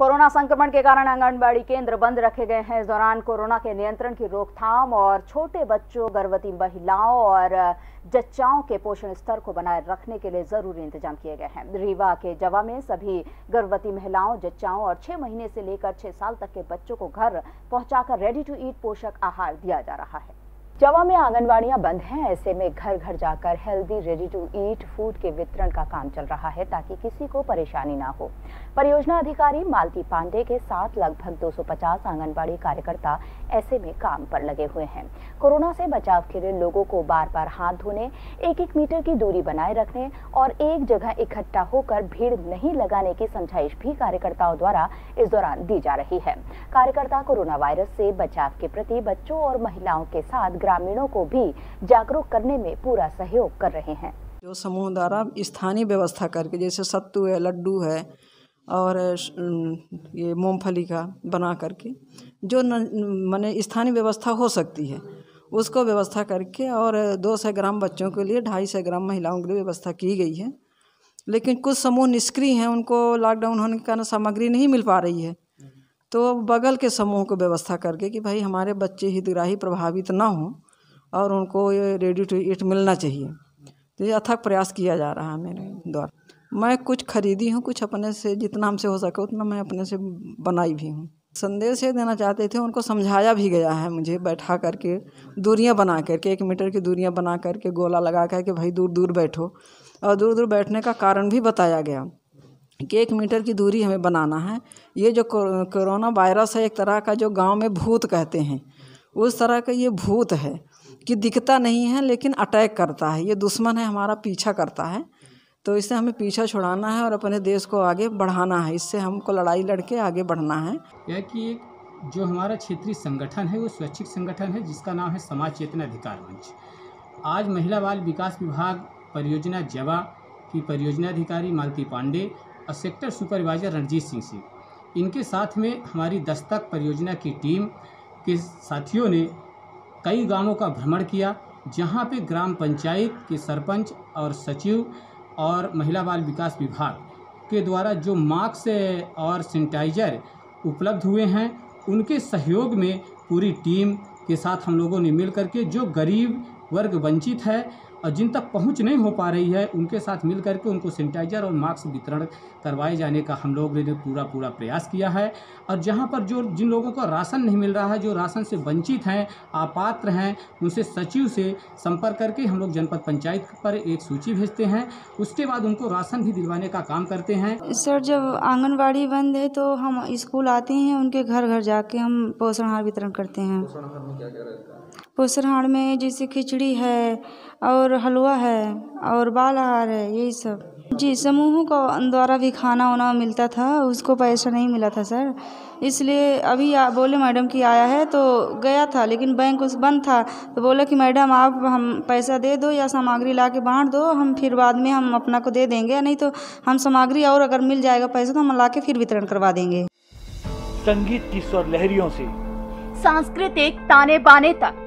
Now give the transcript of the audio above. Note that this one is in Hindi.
कोरोना संक्रमण के कारण आंगनबाड़ी केंद्र बंद रखे गए हैं। इस दौरान कोरोना के नियंत्रण की रोकथाम और छोटे बच्चों, गर्भवती महिलाओं और जच्चाओं के पोषण स्तर को बनाए रखने के लिए ज़रूरी इंतज़ाम किए गए हैं। रीवा के जवा में सभी गर्भवती महिलाओं, जच्चाओं और छह महीने से लेकर छह साल तक के बच्चों को घर पहुंचाकर रेडी टू ईट पोषक आहार दिया जा रहा है। जवा में आंगनबाड़ियाँ बंद हैं, ऐसे में घर घर जाकर healthy ready to eat food के वितरण का काम चल रहा है ताकि किसी को परेशानी ना हो। परियोजना अधिकारी मालती पांडे के साथ लगभग 250 आंगनबाड़ी कार्यकर्ता ऐसे में काम पर लगे हुए हैं। कोरोना से बचाव के लिए लोगों को बार बार हाथ धोने एक एक मीटर की दूरी बनाए रखने और एक जगह इकट्ठा होकर भीड़ नहीं लगाने की समझाइश भी कार्यकर्ताओं द्वारा इस दौरान दी जा रही है। कार्यकर्ता कोरोना वायरस से बचाव के प्रति बच्चों और महिलाओं के साथ ग्रामीणों को भी जागरूक करने में पूरा सहयोग कर रहे हैं। जो समूह द्वारा स्थानीय व्यवस्था करके, जैसे सत्तू है, लड्डू है और ये मूंगफली का बना करके, जो माने स्थानीय व्यवस्था हो सकती है, उसको व्यवस्था करके और दो सौ ग्राम बच्चों के लिए ढाई सौ ग्राम महिलाओं के लिए व्यवस्था की गई है। लेकिन कुछ समूह निष्क्रिय हैं, उनको लॉकडाउन होने के कारण सामग्री नहीं मिल पा रही है। तो बगल के समूह को व्यवस्था करके कि भाई हमारे बच्चे हितग्राही प्रभावित ना हों और उनको ये रेडी टू ईट मिलना चाहिए। तो ये अथक प्रयास किया जा रहा है मेरे द्वारा। मैं कुछ खरीदी हूँ, कुछ अपने से, जितना हमसे हो सके उतना मैं अपने से बनाई भी हूँ। संदेश ये देना चाहते थे, उनको समझाया भी गया है मुझे बैठा करके, दूरियाँ बना करके, एक मीटर की दूरियाँ बना करके, गोला लगा कर के, भाई, दूर दूर बैठो। और दूर दूर बैठने का कारण भी बताया गया कि एक मीटर की दूरी हमें बनाना है। ये जो कोरोना वायरस है, एक तरह का जो गाँव में भूत कहते हैं, उस तरह का ये भूत है। कि दिखता नहीं है, लेकिन अटैक करता है। ये दुश्मन है, हमारा पीछा करता है। तो इससे हमें पीछा छुड़ाना है और अपने देश को आगे बढ़ाना है। इससे हमको लड़ाई लड़के आगे बढ़ना है। यह कि जो हमारा क्षेत्रीय संगठन है, वो स्वैच्छिक संगठन है, जिसका नाम है समाज चेतना अधिकार मंच। आज महिला बाल विकास विभाग परियोजना जवा की परियोजना अधिकारी मालती पांडे और सेक्टर सुपरवाइजर रणजीत सिंह सिंह इनके साथ में हमारी दस्तक परियोजना की टीम के साथियों ने कई गाँवों का भ्रमण किया, जहाँ पे ग्राम पंचायत के सरपंच और सचिव और महिला बाल विकास विभाग के द्वारा जो मास्क और सैनिटाइजर उपलब्ध हुए हैं, उनके सहयोग में पूरी टीम के साथ हम लोगों ने मिल करके जो गरीब वर्ग वंचित है और जिन तक पहुँच नहीं हो पा रही है उनके साथ मिल करके उनको सैनिटाइजर और मास्क वितरण करवाए जाने का हम लोग ने पूरा पूरा प्रयास किया है। और जहाँ पर जो जिन लोगों को राशन नहीं मिल रहा है जो राशन से वंचित हैं आपात्र हैं उनसे सचिव से संपर्क करके हम लोग जनपद पंचायत पर एक सूची भेजते हैं। उसके बाद उनको राशन भी दिलवाने का काम करते हैं। सर जब आंगनबाड़ी बंद है तो हम स्कूल आते हैं उनके घर घर जाके हम पोषण आहार वितरण करते हैं? पोषण आहार में जैसे खिचड़ी है और हलवा है और बाल आहार है यही सब। जी समूहों को द्वारा भी खाना वाना मिलता था उसको पैसा नहीं मिला था सर। इसलिए अभी आ, बोले मैडम कि आया है तो गया था लेकिन बैंक उस बंद था। तो बोले कि मैडम आप हम पैसा दे दो या सामग्री ला के बांट दो हम फिर बाद में हम अपना को दे देंगे नहीं तो हम सामग्री और अगर मिल जाएगा पैसा तो हम ला के फिर वितरण करवा देंगे। संगीत की स्वर लहरियों से। सांस्कृतिक ताने बाने तक।